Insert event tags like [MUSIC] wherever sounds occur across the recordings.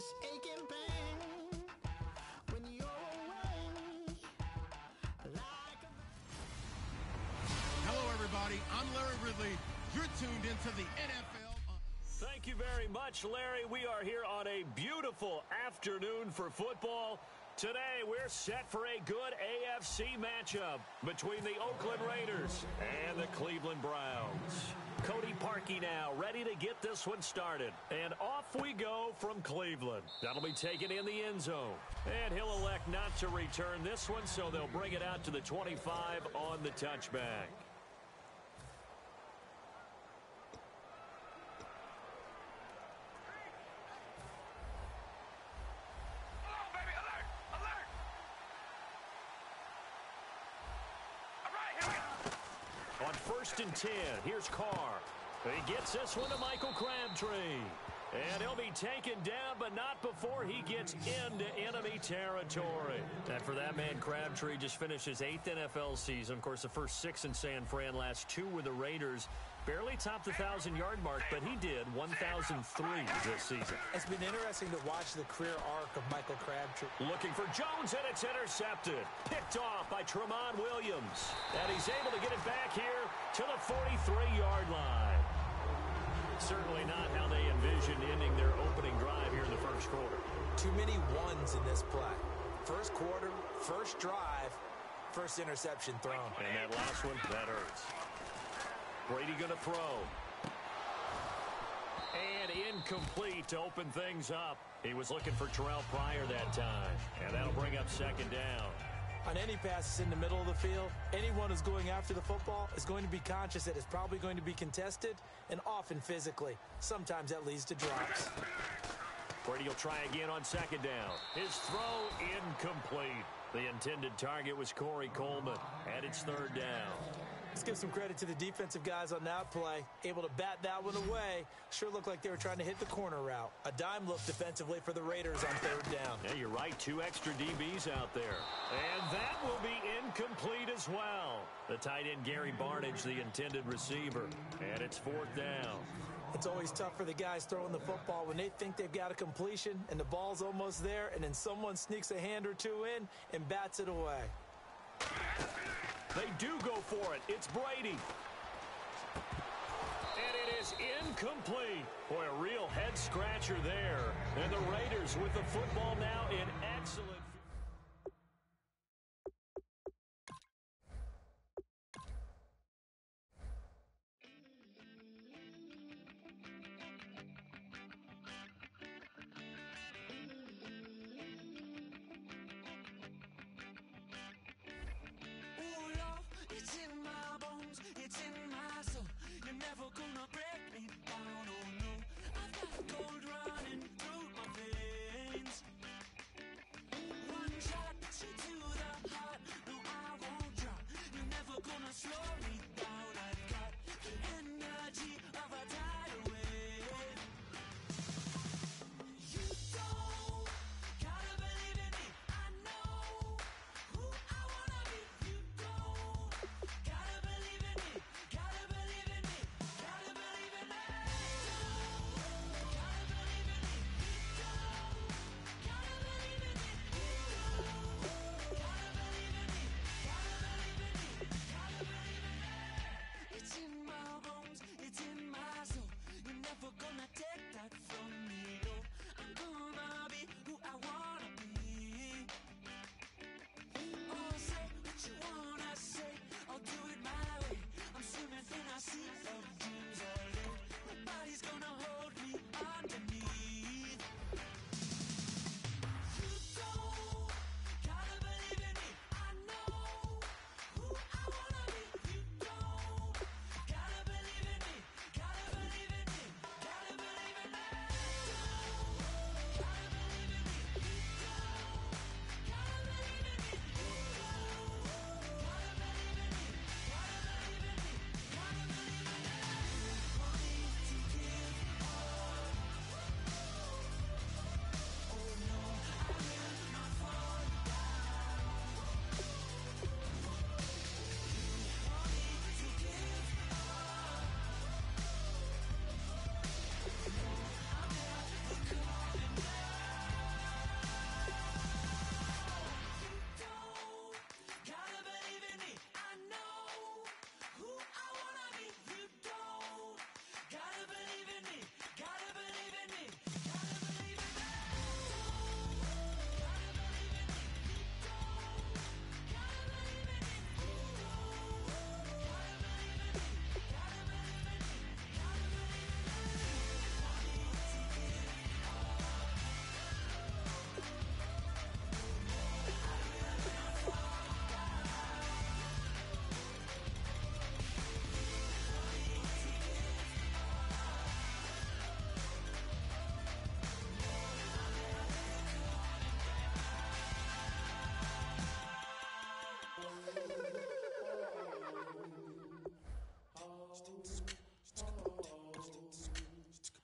this aching pain when you're away. Like Hello, everybody. I'm Larry Ridley. You're tuned into the NFL. Thank you very much, Larry. We are here on a beautiful afternoon for football. Today, we're set for a good AFC matchup between the Oakland Raiders and the Cleveland Browns. Cody Parkey now, ready to get this one started. And off we go from Cleveland. That'll be taken in the end zone. And he'll elect not to return this one, so they'll bring it out to the 25 on the touchback. Hello, baby. Alert! Alert! All right, here we go. On first and 10, here's Carr. He gets this one to Michael Crabtree. And he'll be taken down, but not before he gets into enemy territory. And for that man, Crabtree just finished his eighth NFL season. Of course, the first six in San Fran, last two with the Raiders. Barely topped the 1,000-yard mark, but he did 1,003 this season. It's been interesting to watch the career arc of Michael Crabtree. Looking for Jones, and it's intercepted. Picked off by Tramon Williams. And he's able to get it back here to the 43-yard line. Certainly not how they envisioned ending their opening drive here in the first quarter. Too many ones in this play. First quarter, first drive, first interception thrown. And that last one, that hurts. Brady going to throw. And incomplete to open things up. He was looking for Terrelle Pryor that time. And that'll bring up second down. On any passes in the middle of the field, anyone who's going after the football is going to be conscious that it's probably going to be contested and often physically. Sometimes that leads to drops. Brady will try again on second down. His throw incomplete. The intended target was Corey Coleman. And it's third down. Let's give some credit to the defensive guys on that play. Able to bat that one away. Sure looked like they were trying to hit the corner route. A dime look defensively for the Raiders on third down. Yeah, you're right. Two extra DBs out there. And that will be incomplete as well. The tight end, Gary Barnidge, the intended receiver. And it's fourth down. It's always tough for the guys throwing the football when they think they've got a completion and the ball's almost there and then someone sneaks a hand or two in and bats it away. They do go for it. It's Brady. And it is incomplete. Boy, a real head scratcher there. And the Raiders with the football now in excellent.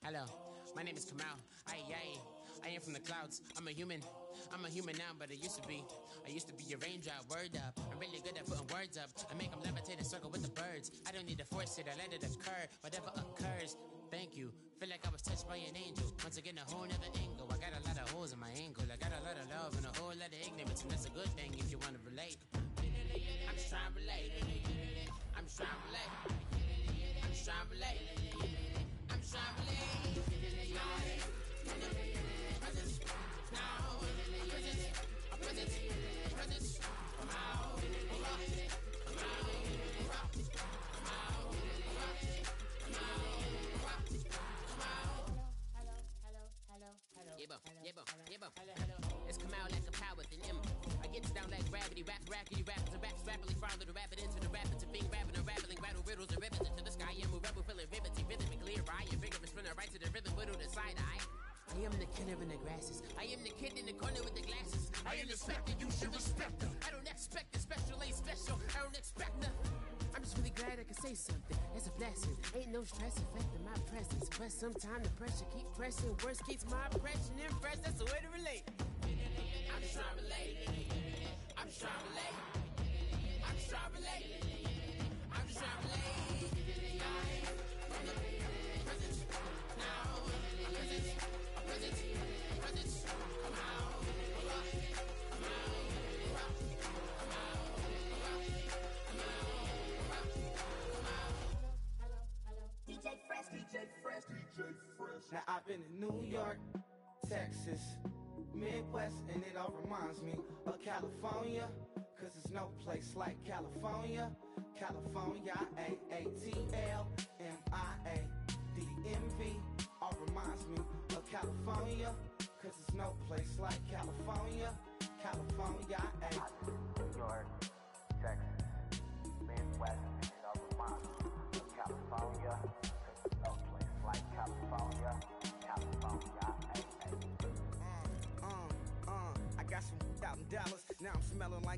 Hello, my name is Kamal. Aye, aye. I am from the clouds. I'm a human. I'm a human now, but I used to be. I used to be a raindrop. Word up. I'm really good at putting words up. I make them levitate and circle with the birds. I don't need to force it. I let it occur. Whatever occurs. Thank you. Feel like I was touched by an angel. Once again, a whole nother angle. I got a lot of holes in my angle. I got a lot of love and a whole lot of ignorance, and that's a good thing if you want to relate. I'm just trying to relate. I'm just trying to relate. I'm just trying to relate. Stress affecting my presence. But sometime the pressure keep pressing. Words keeps my impression impressed. That's the way to relate. I'm just trying to relate. I'm just trying to relate. I'm just trying to relate. California. Cause there's no place like California. California, A-A-T-L, M-I-A, D-M-V. All reminds me of California. Cause there's no place like California. California, A. New York,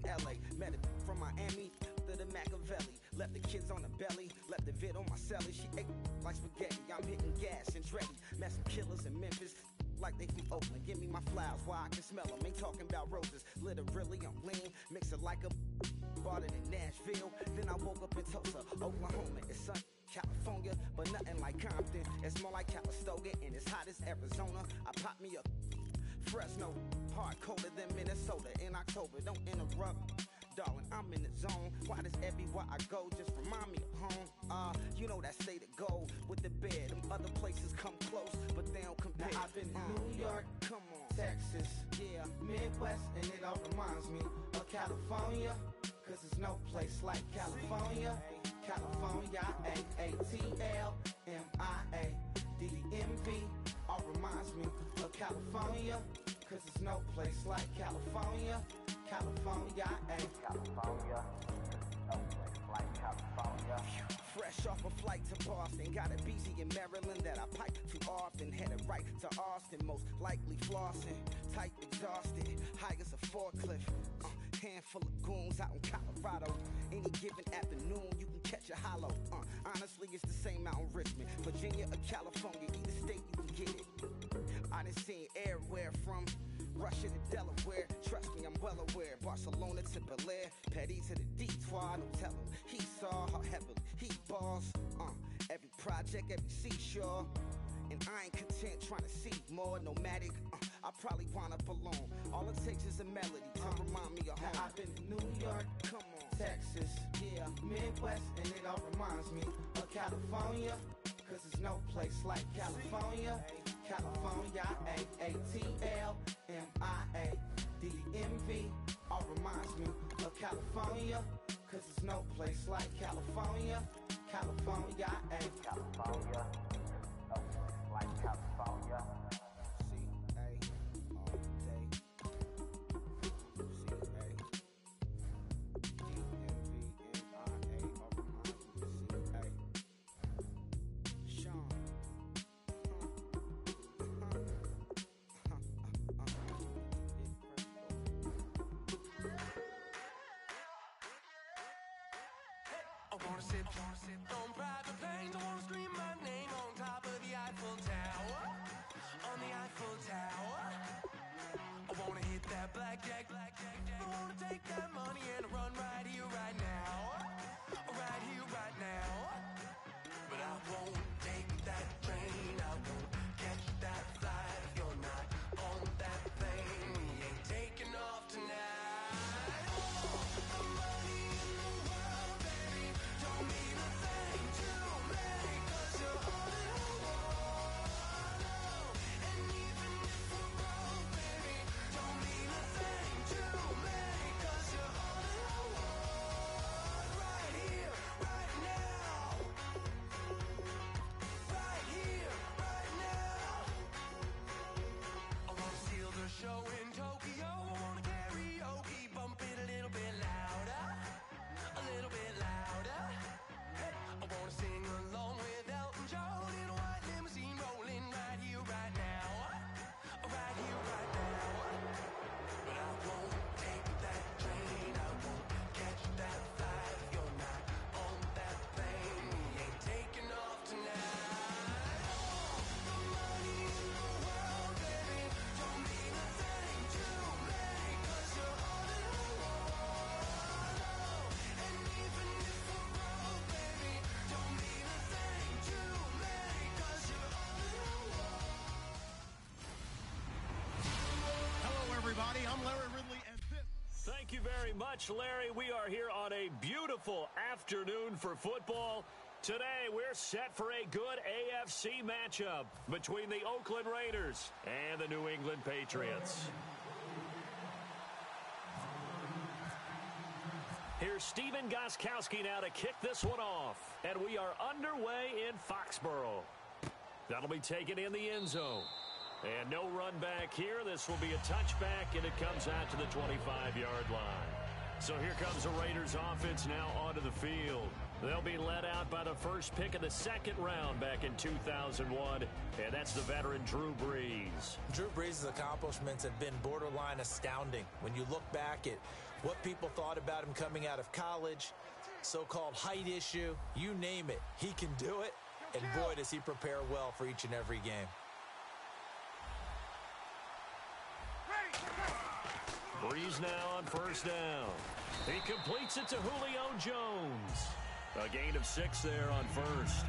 like LA. Met it from Miami to the Machiavelli. Left the kids on the belly, left the vid on my celly. She ate like spaghetti. I'm hitting gas and Dreddy. Met some killers in Memphis. Like they from Oakland, give me my flowers while I can smell them. Ain't talking about roses, literally I'm lean, mix it like a [LAUGHS] bought it in Nashville. Then I woke up in Tulsa, Oklahoma. It's sun, California, but nothing like Compton. It's more like Calistoga, and it's hot as Arizona. I pop me a Fresno, hard colder than Minnesota in October. Don't interrupt. Darling, I'm in the zone. Why does everywhere I go just remind me of home? Uh, you know that state of gold with the bed. Them other places come close, but they don't compare. Now, I've been to New York, come on, Texas, yeah, Midwest, and it all reminds me of California. Cause there's no place like California. California, A-A-T-L, M-I-A, D-D-M-V. All reminds me of California. Cause there's no place like California. California, A. California. No place like California. Fresh off a flight to Boston, got a BZ in Maryland that I pipe too often. Headed right to Austin, most likely flossing. Tight, exhausted, high as a forklift. Uh, handful of goons out in Colorado. Any given afternoon, you can catch a hollow. Uh, honestly, it's the same out in Richmond, Virginia or California. Either state you can get it. I done seen everywhere from Russia to Delaware. Trust me, I'm well aware. Barcelona to Bel Air, Petty to the Detroit. Don't tell him he saw how heavily he balls. Uh, every project, every seashore. And I ain't content trying to see more nomadic. Uh, I probably wanna belong. All it takes is a melody to remind me of home. I've been to New York, come on, Texas, yeah, Midwest, and it all reminds me of California. Cause there's no place like California. California, A-A-T-L, M-I-A, D-M-V. All reminds me of California. Cause there's no place like California. California, A. California. wanna sip, wanna sip on private planes. I wanna scream my name on top of the Eiffel Tower, on the Eiffel Tower. I wanna hit that blackjack, blackjack. I wanna take that money and run right. Much, Larry. We are here on a beautiful afternoon for football. Today, we're set for a good AFC matchup between the Oakland Raiders and the New England Patriots. Here's Stephen Gostkowski now to kick this one off. And we are underway in Foxborough. That'll be taken in the end zone. And no run back here. This will be a touchback, and it comes out to the 25-yard line. So here comes the Raiders offense now onto the field. They'll be led out by the first pick of the second round back in 2001, and that's the veteran Drew Brees. Drew Brees' accomplishments have been borderline astounding. When you look back at what people thought about him coming out of college, so-called height issue, you name it, he can do it. And boy, does he prepare well for each and every game. Brees now on first down. He completes it to Julio Jones. A gain of six there on first.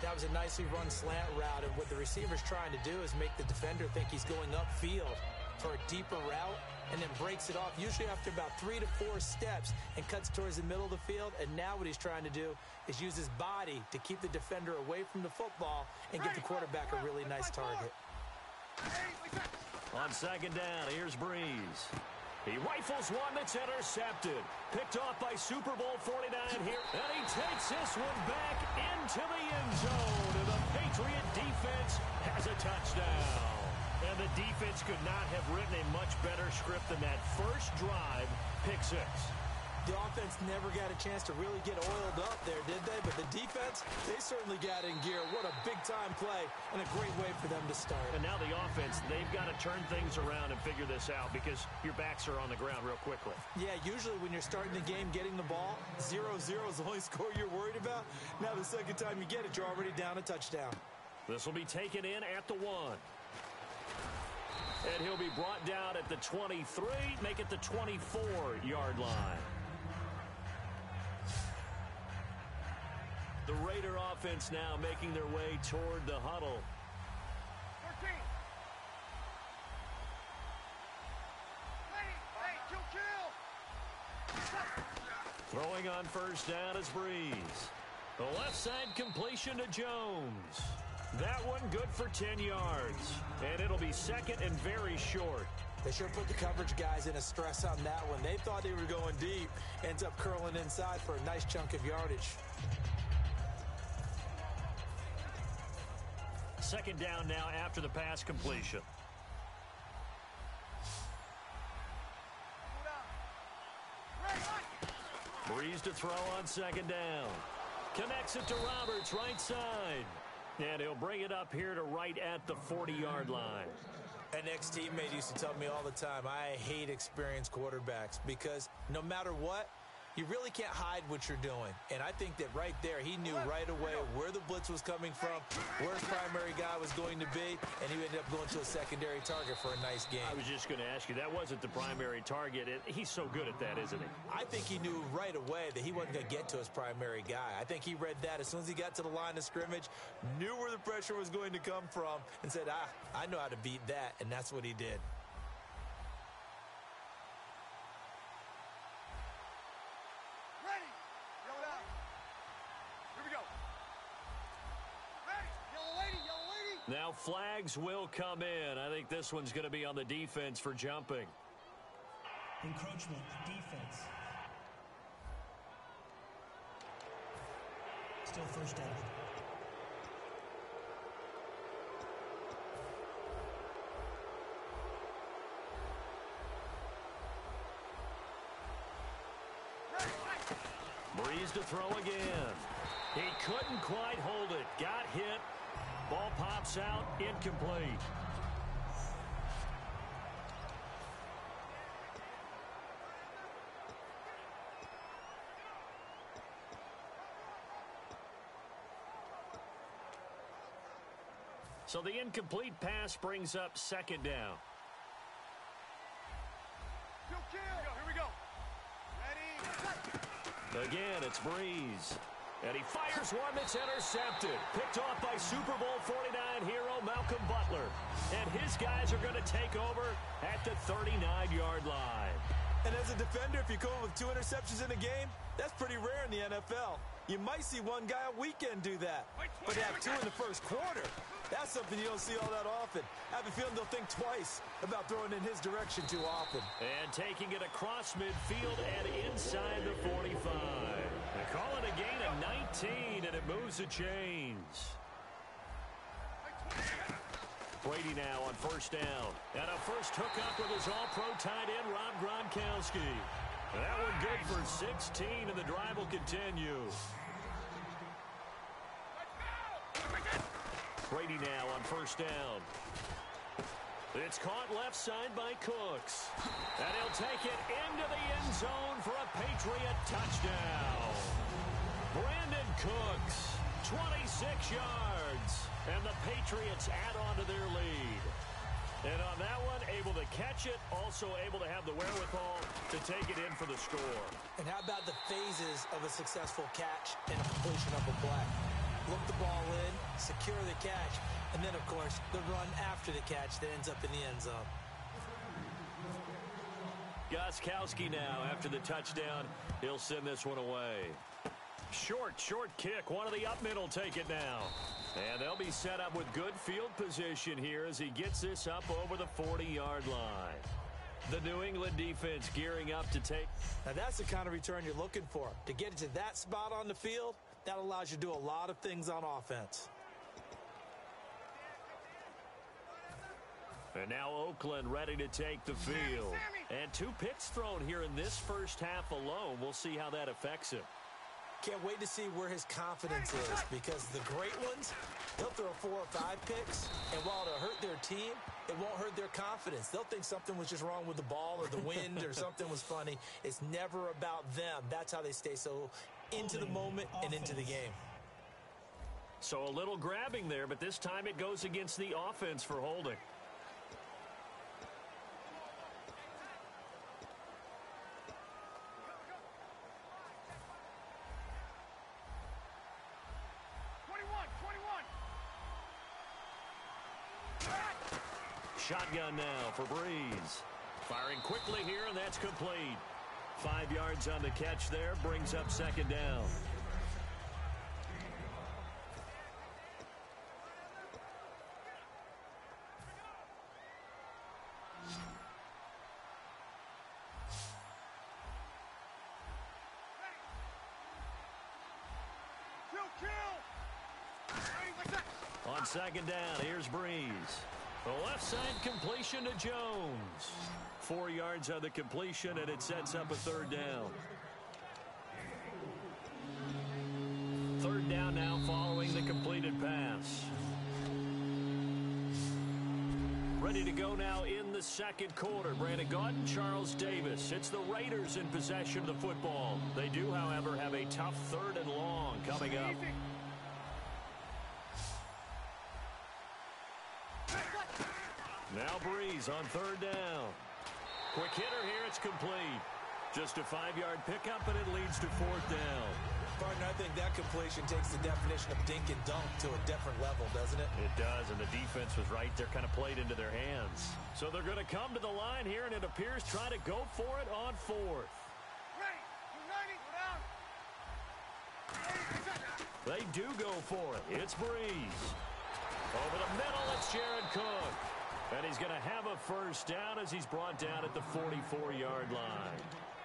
That was a nicely run slant route, and what the receiver's trying to do is make the defender think he's going upfield for a deeper route, and then breaks it off, usually after about three to four steps, and cuts towards the middle of the field. And now what he's trying to do is use his body to keep the defender away from the football and give the quarterback a really nice target. On second down, here's Brees. He rifles one that's intercepted. Picked off by Super Bowl 49 here. And he takes this one back into the end zone. And the Patriot defense has a touchdown. And the defense could not have written a much better script than that first drive, pick six. The offense never got a chance to really get oiled up there, did they? But the defense, they certainly got in gear. What a big-time play and a great way for them to start. And now the offense, they've got to turn things around and figure this out because your backs are on the ground real quickly. Yeah, usually when you're starting the game getting the ball, 0-0 is the only [LAUGHS] score you're worried about. Now the second time you get it, you're already down a touchdown. This will be taken in at the one. And he'll be brought down at the 23, make it the 24-yard line. The Raider offense now making their way toward the huddle. 13. Ready, kill, kill. Throwing on first down is Brees. The left side completion to Jones. That one good for 10 yards. And it'll be second and very short. They sure put the coverage guys in a stress on that one. They thought they were going deep. Ends up curling inside for a nice chunk of yardage. Second down now after the pass completion. Brees to throw on second down. Connects it to Roberts, right side. And he'll bring it up here to right at the 40-yard line. An ex-teammate used to tell me all the time, I hate experienced quarterbacks because no matter what, you really can't hide what you're doing. And I think that right there, he knew right away where the blitz was coming from, where his primary guy was going to be, and he ended up going to a secondary target for a nice game. I was just going to ask you, that wasn't the primary target. It, he's so good at that, isn't he? I think he knew right away that he wasn't going to get to his primary guy. I think he read that as soon as he got to the line of scrimmage, knew where the pressure was going to come from, and said, ah, I know how to beat that, and that's what he did. Ready. Yell it out. Here we go. Ready. Yellow lady, yellow lady. Now flags will come in. I think this one's going to be on the defense for jumping. Encroachment, defense. Still first down. Brees to throw again. He couldn't quite hold it. Got hit. Ball pops out. Incomplete. So the incomplete pass brings up second down. Here we go. Ready. Again, it's Brees. And he fires one that's intercepted. Picked off by Super Bowl 49 hero Malcolm Butler. And his guys are going to take over at the 39-yard line. And as a defender, if you come up with two interceptions in a game, that's pretty rare in the NFL. You might see one guy a weekend do that. But have two in the first quarter, that's something you don't see all that often. I have a feeling they'll think twice about throwing in his direction too often. And taking it across midfield and inside the 45. They call it a gain of 19, and it moves the chains. Brady now on first down. And a first hookup with his all-pro tight end, Rob Gronkowski. That one good for 16, and the drive will continue. Brady now on first down. It's caught left side by Cooks. And he'll take it into the end zone for a Patriot touchdown. Brandin Cooks, 26 yards. And the Patriots add on to their lead. And on that one, able to catch it, also able to have the wherewithal to take it in for the score. And how about the phases of a successful catch and a completion of a play? Look the ball in, secure the catch, and then, of course, the run after the catch that ends up in the end zone. Gostkowski now after the touchdown. He'll send this one away. Short, short kick. One of the up middle take it now. And they'll be set up with good field position here as he gets this up over the 40-yard line. The New England defense gearing up to take. Now, that's the kind of return you're looking for. To get to that spot on the field, that allows you to do a lot of things on offense. And now Oakland ready to take the field. And two picks thrown here in this first half alone. We'll see how that affects him. Can't wait to see where his confidence is because the great ones, they'll throw four or five picks, and while it'll hurt their team, it won't hurt their confidence. They'll think something was just wrong with the ball or the wind or [LAUGHS] something was funny. It's never about them. That's how they stay so into the moment and into the game. So a little grabbing there, but this time it goes against the offense for holding. Twenty-one, twenty-one. Shotgun now for Brees. Firing quickly here, and that's complete. Five yards on the catch there, brings up second down. Kill, kill. Ready, like that. On second down, here's Brees. The left side completion to Jones. Four yards on the completion, and it sets up a third down. Third down now following the completed pass. Ready to go now in the second quarter. Brandon Gaudin, Charles Davis. It's the Raiders in possession of the football. They do, however, have a tough third and long coming up. Now Brees on third down. Quick hitter here. It's complete. Just a five-yard pickup, and it leads to fourth down. Partner, I think that completion takes the definition of dink and dunk to a different level, doesn't it? It does, and the defense was right there, kind of played into their hands. So they're going to come to the line here, and it appears try to go for it on fourth. Ready. You ready? Go down. They do go for it. It's Brees. Over the middle, it's Jared Cook. And he's going to have a first down as he's brought down at the 44-yard line.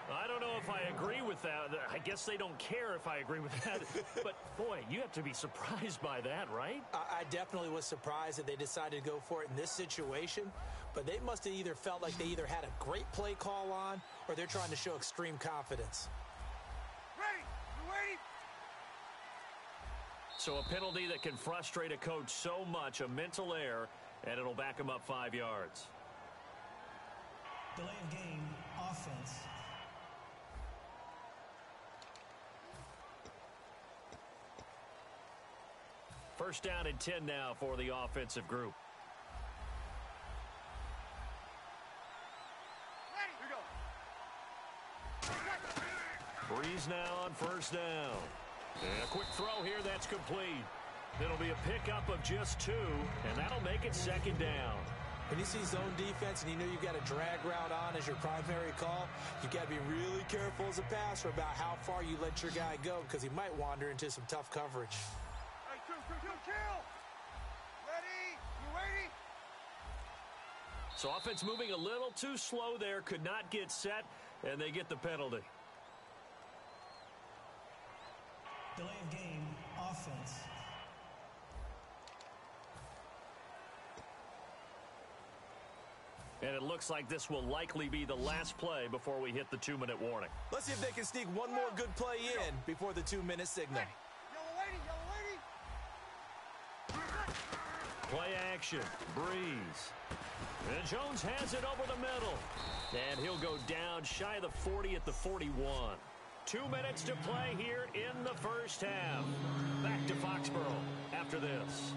I don't know if I agree with that. I guess they don't care if I agree with [LAUGHS] that. but, boy, you have to be surprised by that, right? I, I definitely was surprised that they decided to go for it in this situation, but they must have either felt like they either had a great play call on or they're trying to show extreme confidence. Ready. You ready? So a penalty that can frustrate a coach so much, a mental error, and it'll back him up five yards. Delay of game, offense. First down and 10 now for the offensive group. Ready. Here we go. Brees now on first down. And a quick throw here, that's complete. It'll be a pickup of just two, and that'll make it second down. When you see zone defense and you know you've got a drag route on as your primary call, you've got to be really careful as a passer about how far you let your guy go because he might wander into some tough coverage. Hey, two, two, two, kill. Ready. You ready? So offense moving a little too slow there, could not get set, and they get the penalty. Delay of game, offense. And it looks like this will likely be the last play before we hit the two-minute warning. Let's see if they can sneak one more good play in before the two-minute signal. Yellow lady. Yellow lady. Play action. Brees. And Jones has it over the middle. And he'll go down shy of the 40 at the 41. Two minutes to play here in the first half. Back to Foxborough after this.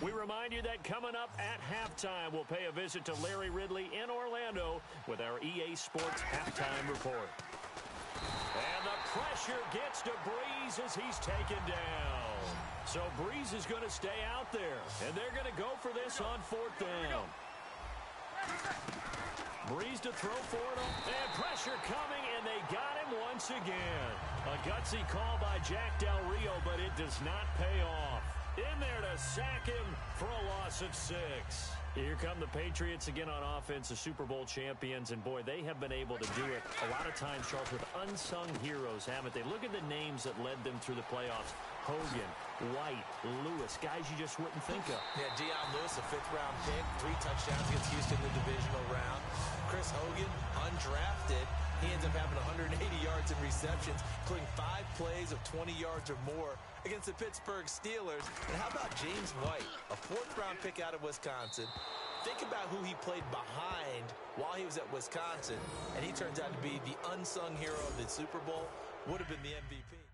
We remind you that coming up at halftime, we'll pay a visit to Larry Ridley in Orlando with our EA Sports halftime report. And the pressure gets to Brees as he's taken down. So Brees is going to stay out there, and they're going to go for this on fourth down. Brees to throw for it, and pressure coming, and they got him once again. A gutsy call by Jack Del Rio, but it does not pay off. In there to sack him for a loss of six. Here come the Patriots again on offense, the Super Bowl champions, and boy, they have been able to do it a lot of times, Charles, with unsung heroes, haven't they? Look at the names that led them through the playoffs. Hogan, White, Lewis, guys you just wouldn't think of. Yeah, Dion Lewis, a fifth-round pick, three touchdowns against Houston in the divisional round. Chris Hogan, undrafted. He ends up having 180 yards in receptions, including five plays of 20 yards or more against the Pittsburgh Steelers. And how about James White, a fourth-round pick out of Wisconsin? Think about who he played behind while he was at Wisconsin, and he turns out to be the unsung hero of the Super Bowl, would have been the MVP.